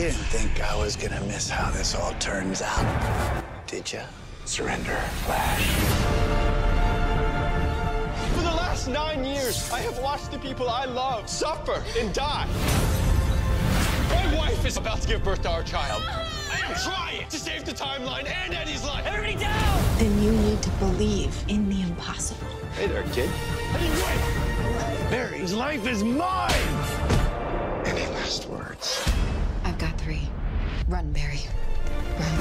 You didn't think I was gonna miss how this all turns out, did you? Surrender, Flash. For the last nine years, I have watched the people I love suffer and die. My wife is about to give birth to our child. I am trying to save the timeline and Eddie's life. Everybody down! Then you need to believe in the impossible. Hey there, kid. Hey, wait! Mary's life is mine! Run, Barry. Run.